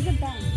It's a bench.